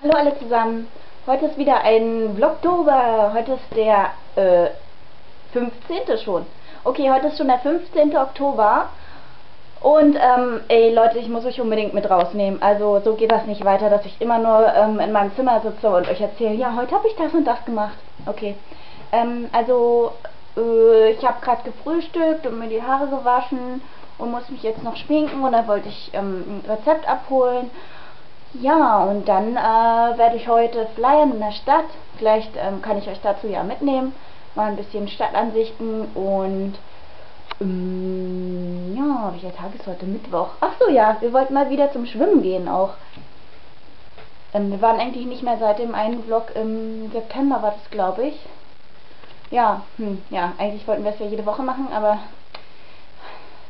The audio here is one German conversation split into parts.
Hallo alle zusammen. Heute ist wieder ein Vlogtober. Heute ist der äh, 15. schon. Okay, heute ist schon der 15. Oktober. Und ähm, ey Leute, ich muss euch unbedingt mit rausnehmen. Also so geht das nicht weiter, dass ich immer nur ähm, in meinem Zimmer sitze und euch erzähle, ja, heute habe ich das und das gemacht. Okay. Ähm, also äh, ich habe gerade gefrühstückt und mir die Haare gewaschen und muss mich jetzt noch schminken und dann wollte ich ähm, ein Rezept abholen. Ja, und dann äh, werde ich heute flyern in der Stadt. Vielleicht ähm, kann ich euch dazu ja mitnehmen. Mal ein bisschen Stadtansichten und ähm, ja, welcher Tag ist heute? Mittwoch. Ach so, ja, wir wollten mal wieder zum Schwimmen gehen auch. Ähm, wir waren eigentlich nicht mehr seit dem einen Vlog im September, war das glaube ich. Ja, hm, ja, eigentlich wollten wir es ja jede Woche machen, aber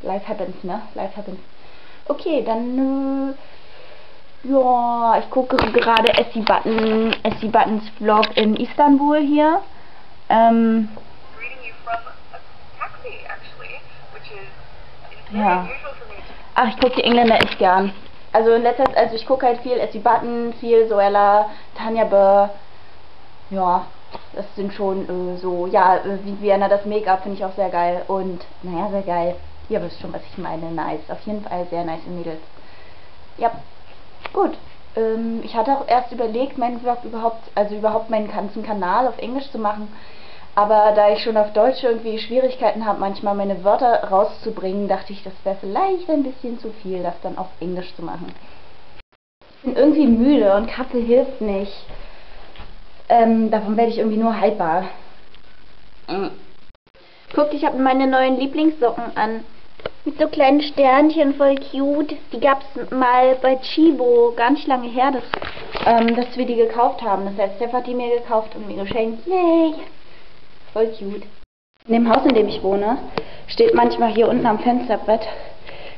life happens, ne? Life happens. Okay, dann... Äh, ja, ich gucke gerade Essie Button, Essie Buttons Vlog in Istanbul hier. Ähm, ja. Ach, ich gucke die Engländer echt gern. Also in letzter Zeit, also ich gucke halt viel Essie Button, viel Zoella, Tanja Burr. Ja, das sind schon äh, so, ja, äh, Vienna, das Make-up finde ich auch sehr geil. Und, naja, sehr geil. Ihr wisst schon, was ich meine. Nice. Auf jeden Fall sehr nice Mädels. Ja. Gut. Ähm, ich hatte auch erst überlegt, meinen Vlog überhaupt, also überhaupt meinen ganzen Kanal auf Englisch zu machen. Aber da ich schon auf Deutsch irgendwie Schwierigkeiten habe, manchmal meine Wörter rauszubringen, dachte ich, das wäre vielleicht ein bisschen zu viel, das dann auf Englisch zu machen. Ich bin irgendwie müde und Kaffee hilft nicht. Ähm, davon werde ich irgendwie nur haltbar. Mhm. Guckt, ich habe meine neuen Lieblingssocken an. Mit so kleinen Sternchen, voll cute. Die gab es mal bei Chibo, ganz lange her, dass, ähm, dass wir die gekauft haben. Das heißt, Steph hat die mir gekauft und mir geschenkt. Yay! Voll cute. In dem Haus, in dem ich wohne, steht manchmal hier unten am Fensterbrett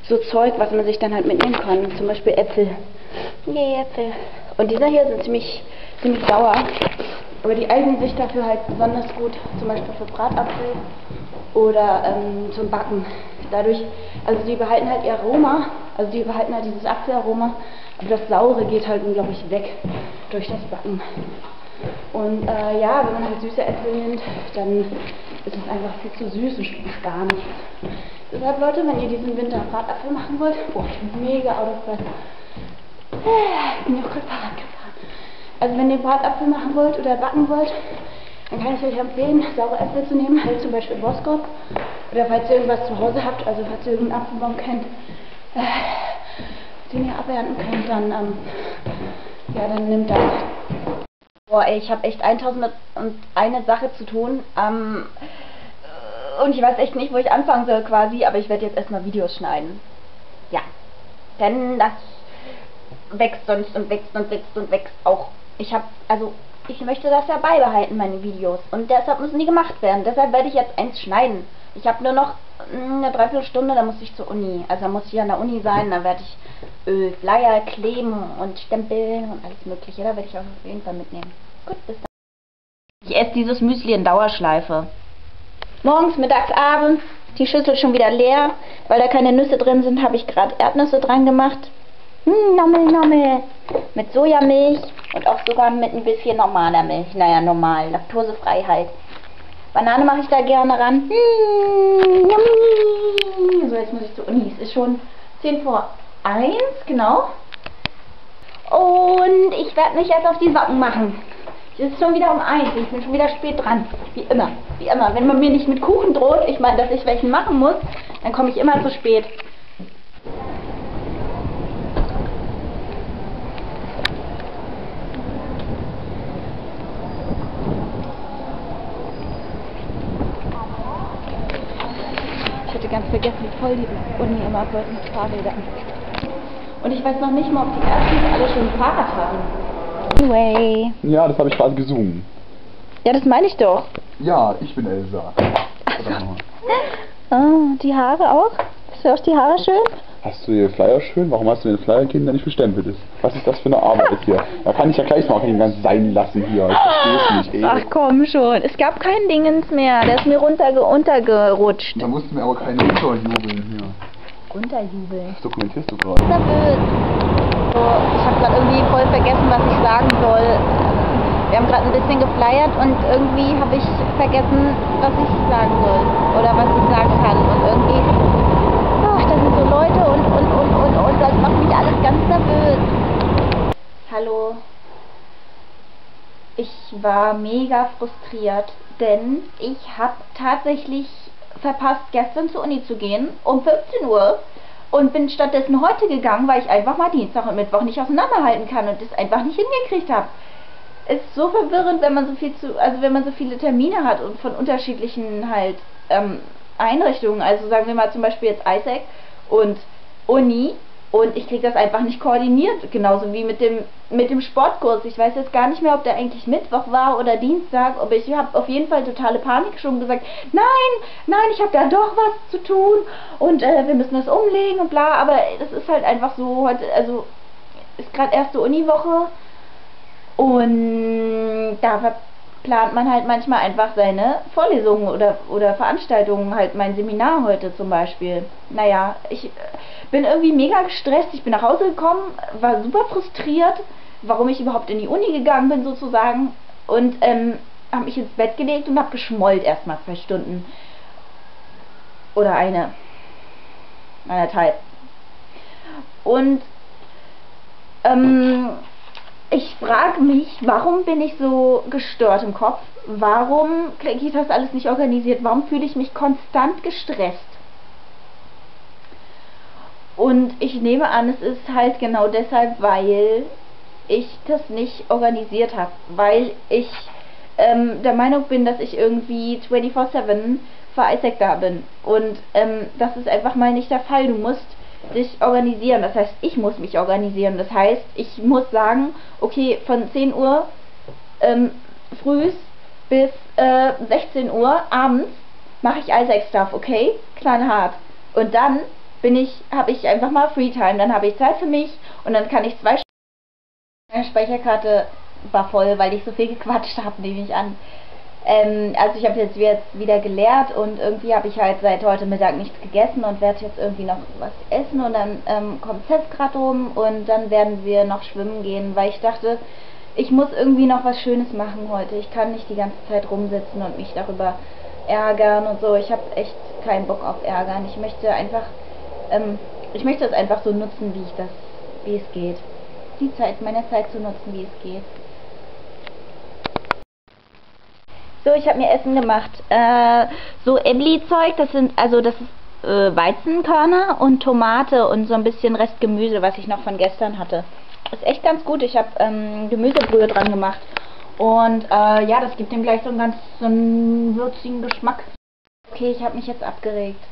so Zeug, was man sich dann halt mitnehmen kann. Zum Beispiel Äpfel. Yay, Äpfel. Und dieser hier sind ziemlich, ziemlich sauer. Aber die eignen sich dafür halt besonders gut, zum Beispiel für Bratapfel oder ähm, zum Backen. Dadurch, also die behalten halt ihr Aroma, also die behalten halt dieses Apfelaroma, aber das Saure geht halt unglaublich weg durch das Backen. Und äh, ja, wenn man halt süße Äpfel nimmt, dann ist es einfach viel zu süß und schmeckt gar nichts. Deshalb Leute, wenn ihr diesen Winter Bratapfel machen wollt, boah, ich bin mega out of breath. Ich bin ja auch gerade Fahrrad gefahren. Also wenn ihr Bratapfel machen wollt oder backen wollt, dann kann ich euch empfehlen, saure Äpfel zu nehmen, halt zum Beispiel Boskop. Oder falls ihr irgendwas zu Hause habt, also falls ihr irgendeinen Apfelbaum kennt, äh, den ihr abernten könnt, dann, ähm, ja, dann nimmt das. Boah, ey, ich habe echt 1000 und eine Sache zu tun. Ähm, und ich weiß echt nicht, wo ich anfangen soll quasi, aber ich werde jetzt erstmal Videos schneiden. Ja. Denn das wächst sonst und wächst und wächst und wächst auch. Ich habe, also ich möchte das ja beibehalten, meine Videos. Und deshalb müssen die gemacht werden. Deshalb werde ich jetzt eins schneiden. Ich habe nur noch eine Dreiviertelstunde, da muss ich zur Uni. Also muss ich an der Uni sein, da werde ich äh, Flyer kleben und stempeln und alles mögliche. Da werde ich auch auf jeden Fall mitnehmen. Gut, bis dann. Ich esse dieses Müsli in Dauerschleife. Morgens, mittags, abends. Die Schüssel schon wieder leer. Weil da keine Nüsse drin sind, habe ich gerade Erdnüsse dran gemacht. Hm, Nommel, Nommel. Mit Sojamilch und auch sogar mit ein bisschen normaler Milch. Naja, normal. Laktosefreiheit. Banane mache ich da gerne ran. Hm, yummy. So, jetzt muss ich zur Uni. Es ist schon 10 vor 1, genau. Und ich werde mich jetzt auf die Socken machen. Es ist schon wieder um 1. Ich bin schon wieder spät dran. Wie immer. Wie immer. Wenn man mir nicht mit Kuchen droht, ich meine, dass ich welchen machen muss, dann komme ich immer zu spät. Ganz vergessen, wie voll die Uni immer wird mit Fahrrädern. Und ich weiß noch nicht mal, ob die ersten alle schon ein Fahrrad haben. Anyway. Ja, das habe ich gerade gesungen. Ja, das meine ich doch. Ja, ich bin Elsa. ah, die Haare auch? Ist ja auch die Haare schön? Hast du den Flyer schön? Warum hast du den Flyer gegeben, der nicht bestempelt ist? Was ist das für eine Arbeit hier? Da kann ich ja gleich mal den ganz sein lassen hier. Ich verstehe es nicht, ey. Ach komm schon. Es gab kein Dingens mehr. Der ist mir runter untergerutscht. Da mussten wir aber keine runterjubeln hier. Runterjubeln? Das dokumentierst du gerade. ich habe gerade irgendwie voll vergessen, was ich sagen soll. Wir haben gerade ein bisschen geflyert und irgendwie habe ich vergessen, was ich sagen soll oder was ich sagen kann. Und irgendwie, ach, da sind so Leute und, und, und, und, und das macht mich alles ganz nervös. Hallo. Ich war mega frustriert, denn ich habe tatsächlich verpasst, gestern zur Uni zu gehen, um 15 Uhr und bin stattdessen heute gegangen, weil ich einfach mal Dienstag und Mittwoch nicht auseinanderhalten kann und das einfach nicht hingekriegt habe. Ist so verwirrend, wenn man so viel zu, also wenn man so viele Termine hat und von unterschiedlichen halt ähm, Einrichtungen, also sagen wir mal zum Beispiel jetzt Isaac und Uni und ich kriege das einfach nicht koordiniert, genauso wie mit dem mit dem Sportkurs. Ich weiß jetzt gar nicht mehr, ob der eigentlich Mittwoch war oder Dienstag, aber ich habe auf jeden Fall totale Panik schon gesagt, nein, nein, ich habe da doch was zu tun und äh, wir müssen das umlegen und bla, aber das ist halt einfach so heute, also ist gerade erste Uniwoche und da plant man halt manchmal einfach seine Vorlesungen oder, oder Veranstaltungen, halt mein Seminar heute zum Beispiel. Naja, ich bin irgendwie mega gestresst, ich bin nach Hause gekommen, war super frustriert, warum ich überhaupt in die Uni gegangen bin sozusagen und ähm, habe mich ins Bett gelegt und habe geschmollt erstmal zwei Stunden. Oder eine. Eineinhalb. Und ähm, ich frage mich, warum bin ich so gestört im Kopf? Warum kriege ich das alles nicht organisiert? Warum fühle ich mich konstant gestresst? Und ich nehme an, es ist halt genau deshalb, weil ich das nicht organisiert habe. Weil ich ähm, der Meinung bin, dass ich irgendwie 24-7 für Isaac da bin. Und ähm, das ist einfach mal nicht der Fall. Du musst sich organisieren. Das heißt, ich muss mich organisieren. Das heißt, ich muss sagen, okay, von 10 Uhr ähm, frühs bis äh, 16 Uhr abends mache ich Isaac Stuff, okay? Klein hart. Und dann bin ich, habe ich einfach mal Freetime. Dann habe ich Zeit für mich und dann kann ich zwei. Meine Speicherkarte war voll, weil ich so viel gequatscht habe, nehme ich an. Ähm, also ich habe jetzt wieder gelehrt und irgendwie habe ich halt seit heute Mittag nichts gegessen und werde jetzt irgendwie noch was essen und dann ähm, kommt Seth gerade um und dann werden wir noch schwimmen gehen, weil ich dachte, ich muss irgendwie noch was Schönes machen heute. Ich kann nicht die ganze Zeit rumsitzen und mich darüber ärgern und so. Ich habe echt keinen Bock auf Ärgern. Ich möchte einfach, ähm, ich möchte es einfach so nutzen, wie ich das, wie es geht. Die Zeit, meine Zeit zu nutzen, wie es geht. So, ich habe mir Essen gemacht. Äh, so Ebli-Zeug, das sind, also das ist äh, Weizenkörner und Tomate und so ein bisschen Restgemüse, was ich noch von gestern hatte. Ist echt ganz gut. Ich habe ähm, Gemüsebrühe dran gemacht. Und äh, ja, das gibt dem gleich so einen ganz so einen würzigen Geschmack. Okay, ich habe mich jetzt abgeregt.